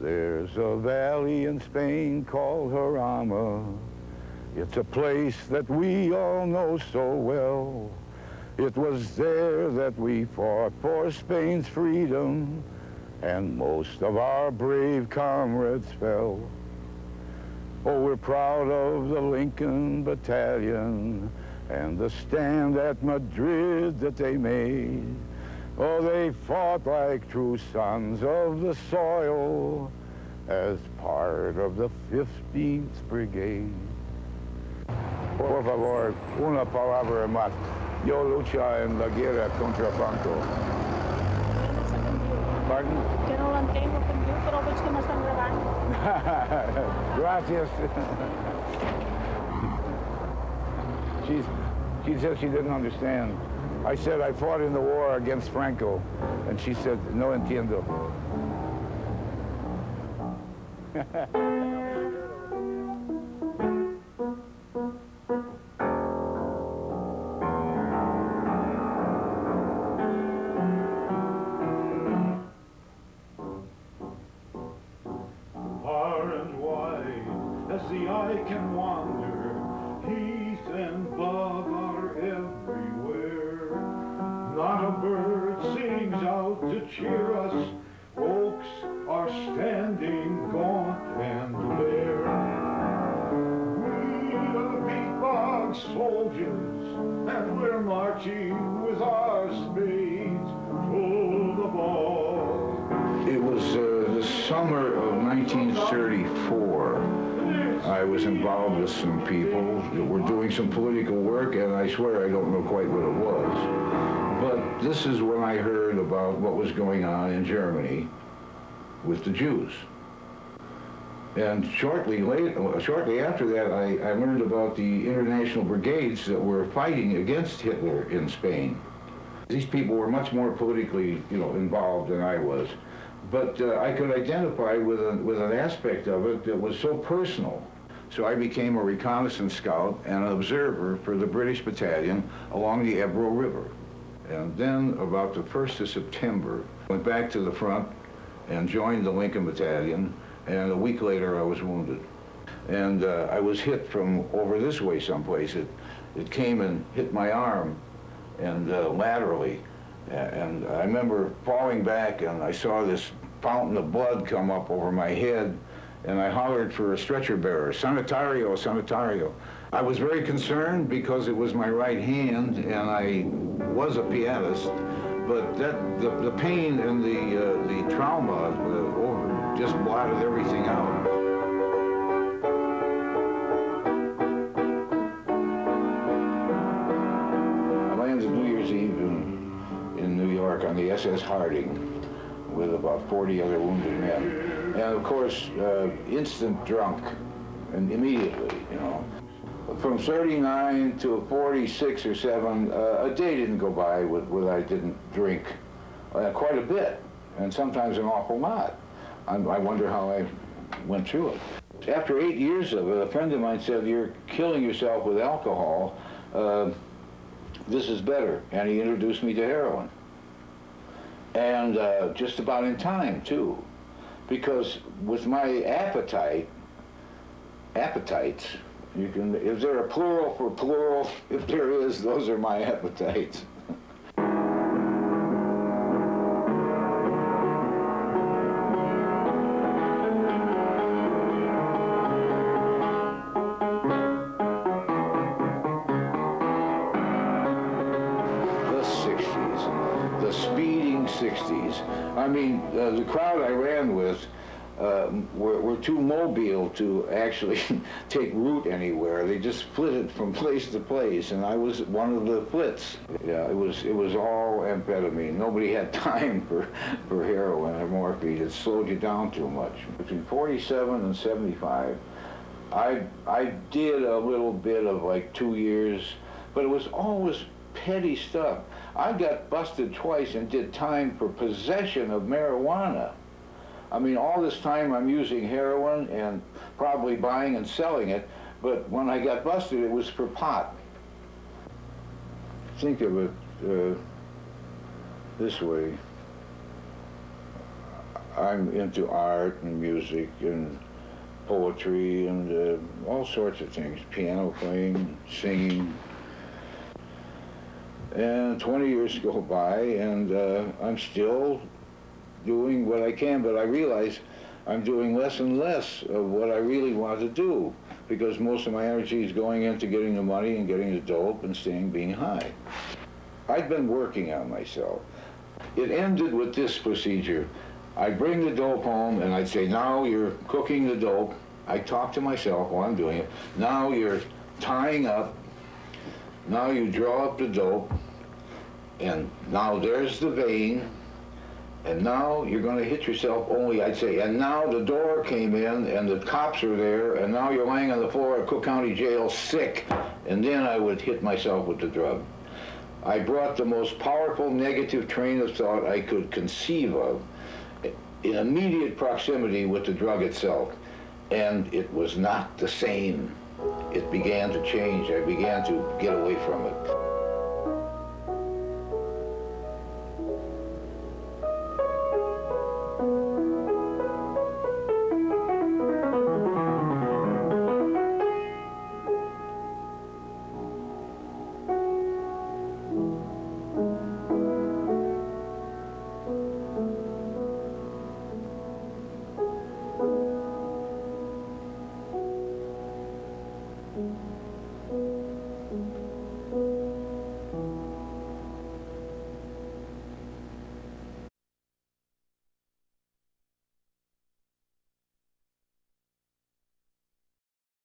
There's a valley in Spain called Jarama. It's a place that we all know so well. It was there that we fought for Spain's freedom, and most of our brave comrades fell. Oh, we're proud of the Lincoln Battalion and the stand at Madrid that they made. Oh, they fought like true sons of the soil as part of the 15th Brigade. Por favor, una palabra más. Yo lucha en la guerra contra Franco. Pardon? Que no l'entenc, com diu, però veig que m'estan gravant. Gracias. She's, she said she didn't understand. I said I fought in the war against Franco, and she said, no entiendo. Far and wide as the eye can wander, cheer us, oaks are standing gaunt and bare. We are the bog soldiers, and we're marching with our spades full the bog. It was uh, the summer of 1934. I was involved with some people that were doing some political work, and I swear I don't know quite what it was. This is when I heard about what was going on in Germany with the Jews. And shortly later, shortly after that, I, I learned about the international brigades that were fighting against Hitler in Spain. These people were much more politically, you know, involved than I was. But uh, I could identify with, a, with an aspect of it that was so personal. So I became a reconnaissance scout and an observer for the British battalion along the Ebro River. And then about the 1st of September, went back to the front and joined the Lincoln Battalion, and a week later I was wounded. And uh, I was hit from over this way someplace. It, it came and hit my arm and uh, laterally. And I remember falling back and I saw this fountain of blood come up over my head and I hollered for a stretcher bearer, sanitario, sanitario. I was very concerned because it was my right hand and I was a pianist, but that the, the pain and the, uh, the trauma uh, over just blotted everything out. I landed New Year's Eve in, in New York on the SS Harding with about 40 other wounded men. And of course, uh, instant drunk, and immediately, you know. From 39 to 46 or 7, uh, a day didn't go by with, with I didn't drink uh, quite a bit, and sometimes an awful lot. I, I wonder how I went through it. After eight years of it, a friend of mine said, you're killing yourself with alcohol. Uh, this is better. And he introduced me to heroin. And uh, just about in time, too. Because with my appetite, appetites, you can, is there a plural for plural? If there is, those are my appetites. the 60s, the speeding 60s. I mean, uh, the crowd I ran with uh, were, were too mobile to actually take root anywhere. They just flitted from place to place, and I was one of the flits. Yeah, it was it was all amphetamine. Nobody had time for, for heroin or morphine. It slowed you down too much. Between 47 and 75, I I did a little bit of like two years, but it was always petty stuff. I got busted twice and did time for possession of marijuana. I mean, all this time I'm using heroin and probably buying and selling it, but when I got busted, it was for pot. Think of it uh, this way. I'm into art and music and poetry and uh, all sorts of things, piano playing, singing. And 20 years go by and uh, I'm still doing what I can, but I realize I'm doing less and less of what I really want to do because most of my energy is going into getting the money and getting the dope and staying being high. I've been working on myself. It ended with this procedure. I'd bring the dope home and I'd say, now you're cooking the dope. I talk to myself while I'm doing it. Now you're tying up. Now you draw up the dope. And now there's the vein. And now you're going to hit yourself only, I'd say, and now the door came in and the cops are there and now you're laying on the floor of Cook County Jail sick. And then I would hit myself with the drug. I brought the most powerful negative train of thought I could conceive of in immediate proximity with the drug itself. And it was not the same. It began to change. I began to get away from it.